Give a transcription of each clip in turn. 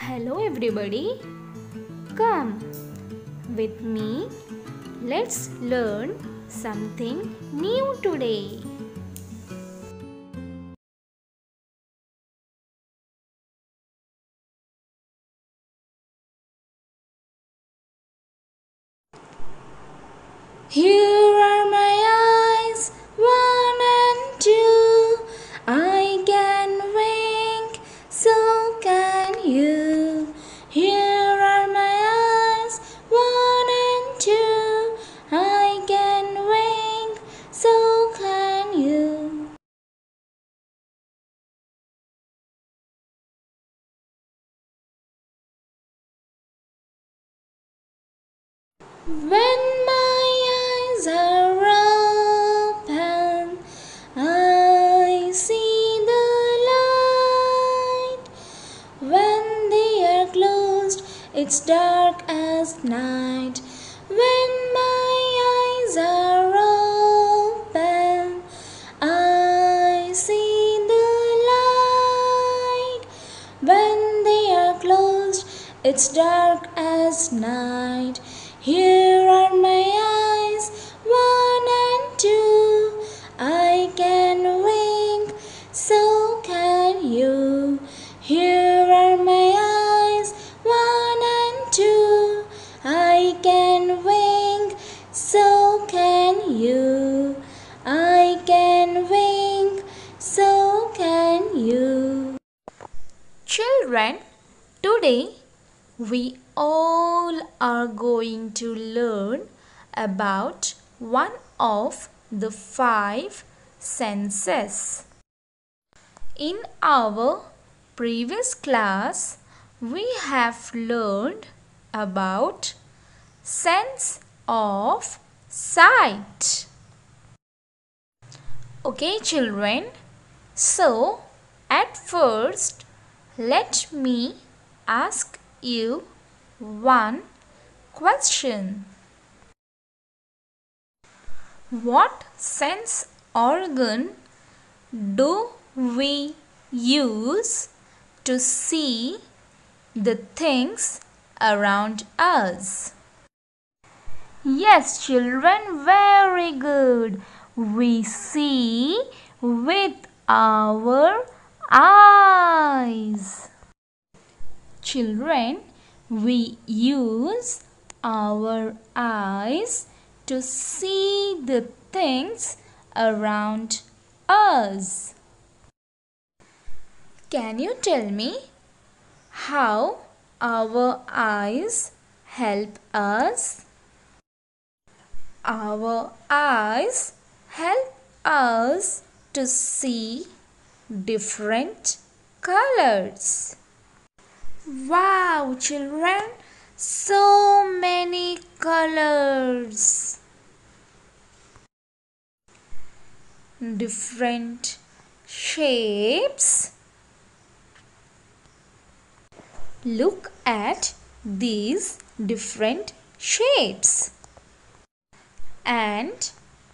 Hello, everybody. Come with me. Let's learn something new today. Here are my eyes, one and two. I can wink, so can you. When my eyes are open, I see the light. When they are closed, it's dark as night. When my eyes are open, I see the light. When they are closed, it's dark as night. Here are my eyes, one and two. I can wink, so can you. Here are my eyes, one and two. I can wink, so can you. I can wink, so can you. Children, today we all are going to learn about one of the five senses. In our previous class, we have learned about sense of sight. Okay, children. So, at first, let me ask you one question. What sense organ do we use to see the things around us? Yes, children, very good. We see with our eyes. Children, we use our eyes to see the things around us. Can you tell me how our eyes help us? Our eyes help us to see different colors. Wow, children, so many colors. Different shapes. Look at these different shapes and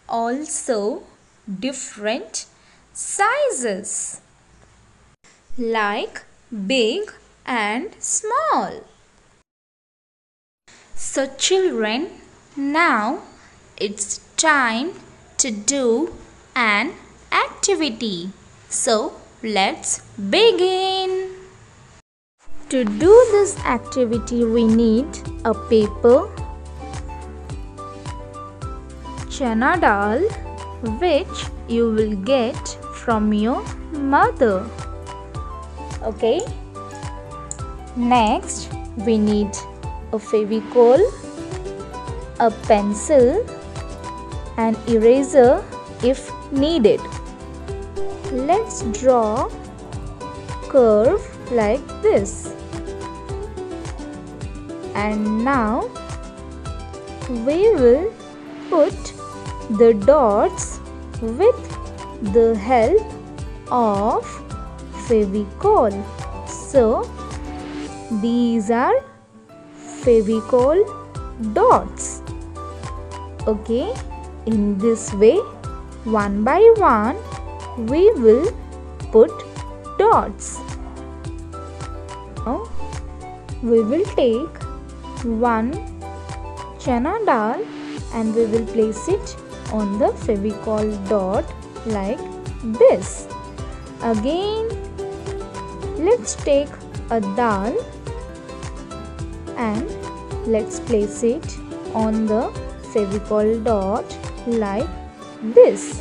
also different sizes like big and small. So, children, now it's time to do an activity. So, let's begin. To do this activity, we need a paper, chana dal, which you will get from your mother. Okay. Next, we need a fevicol, a pencil, an eraser if needed. Let's draw curve like this. And now we will put the dots with the help of fevicol. So these are fevicol dots. Okay, in this way, one by one, we will put dots. Now, we will take one chana dal and we will place it on the fevicol dot like this. Again, let's take a dal and let's place it on the fevicol dot like this.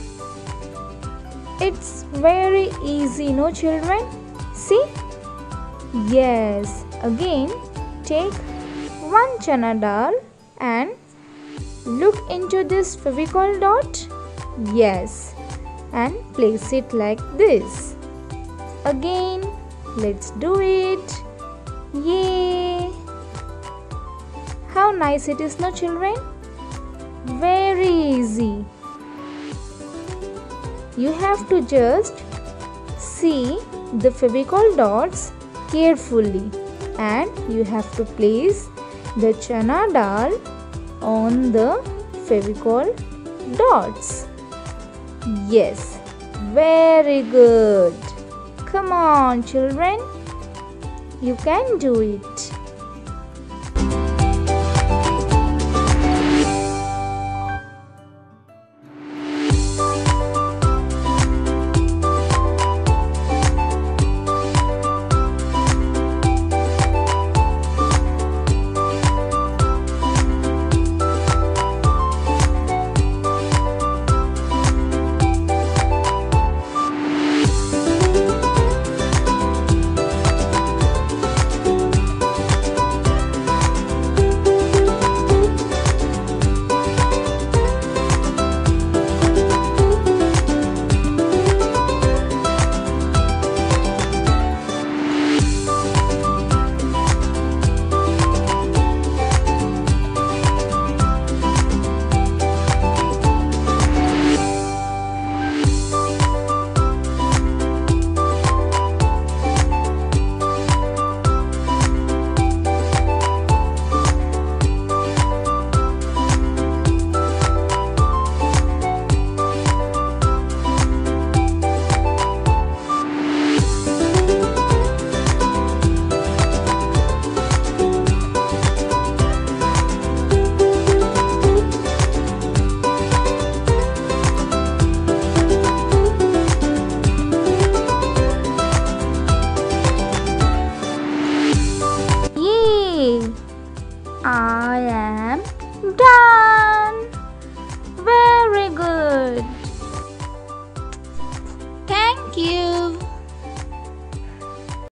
It's very easy, no children? See? Yes. Again, take one chana dal and look into this fevicol dot. Yes. And place it like this. Again, let's do it. Yay! How nice it is, no children? Very easy. You have to just see the fevicol dots carefully and you have to place the chana dal on the fevicol dots. Yes, very good. Come on, children. You can do it.